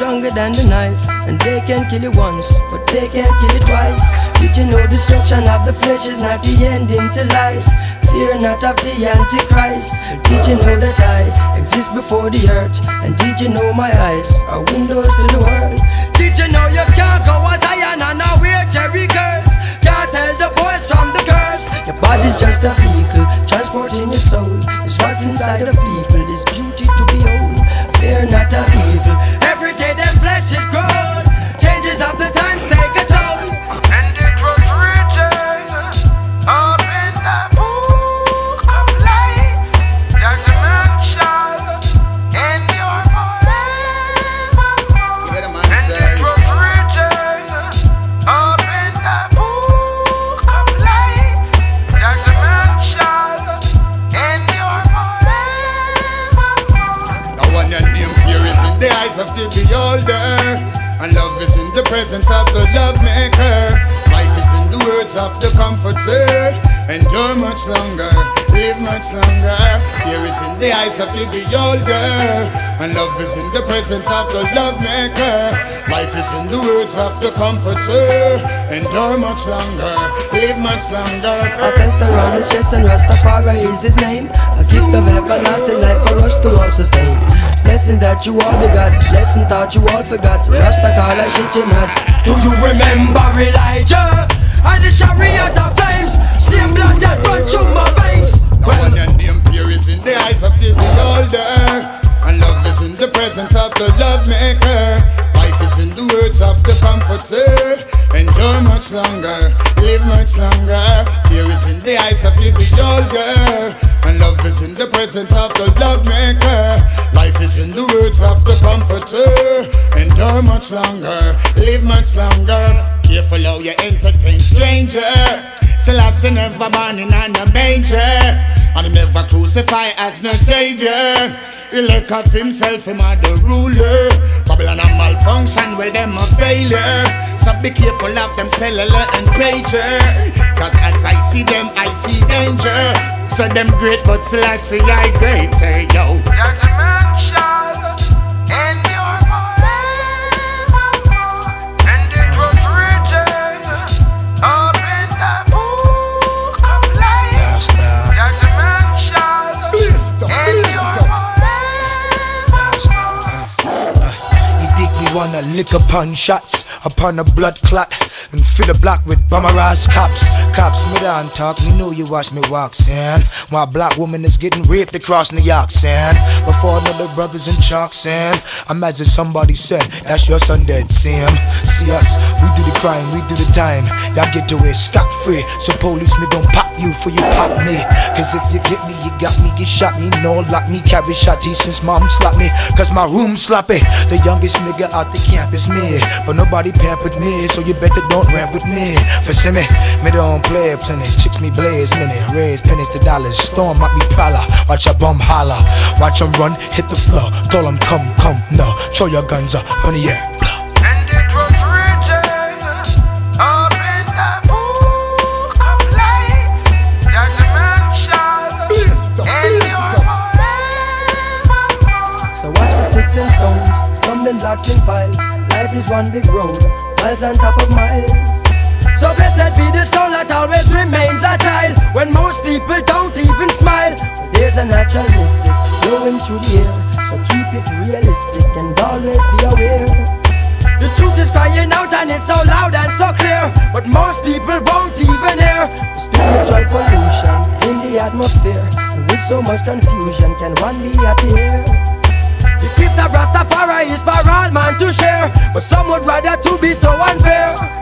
Stronger than the knife? And they can kill you once, but they can't kill you twice. Did you know destruction of the flesh is not the end into life? Fear not of the Antichrist. Did you know that I exist before the earth? And did you know my eyes are windows to the world? Did you know you can't go as Zion and now wear Jheri curls? Can't tell the boys from the curse. Your body's just a vehicle, transporting your soul. It's what's inside of people, Endure much longer, live much longer. Fear is in the eyes of the beholder, and love is in the presence of the love maker. Life is in the words of the comforter. Endure much longer, live much longer. A fest around his chest and Rastafari is his name. A gift of everlasting life for us to all sustain. Blessing that you all begot, lesson that you all forgot. Rasta call a shit you not. Do you remember Elijah? And the chariot of flames, same blood that run through my veins. One your name fear is in the eyes of the beholder, and love is in the presence of the love maker. Life is in the words of the comforter. Endure much longer, live much longer. Fear is in the eyes of the beholder, and love is in the presence of the love maker. Life is in the words of the comforter. Endure much longer, live much longer. Careful how you entertain stranger. Selassie never born in a manger. And he never crucified as no savior. He look of himself, him a the ruler. Babylon a malfunction, well them a failure. So be careful of them cellular and pager. Cause as I see them, I see danger. So them great, but Selassie I greater, yo lick upon shots upon a blood clot and fill the block with bummerized cops. Cops me down talk, me know you watch me walk, son. While black woman is getting raped across New York, son. Before another brothers in chalk, son. Imagine somebody said, that's your son dead, Sam. See us, we do the crime, we do the time. Y'all get away scot free, so police me don't pop you for you pop me. Cause if you get me, you got me, you shot me, no lock me, carry shotty since mom slapped me. Cause my room sloppy. The youngest nigga out the camp is me. But nobody pampered me, so you better don't rant with me. For see me, don't play plenty. Chicks me blaze many, raise pennies to dollars. Storm might be prowler. Watch a bum holler. Watch 'em run, hit the floor. Told 'em come, come, no. Throw your guns up the stumbling blocks and piles. Life is one big road, miles on top of miles. So blessed be the soul that always remains a child. When most people don't even smile but There's a natural mystic flowing through the air. So keep it realistic and always be aware. The truth is crying out and it's so loud and so clear But most people won't even hear. Spiritual pollution in the atmosphere With so much confusion can one be appear The gift of Rastafari is for all man to share But some would rather to be so unfair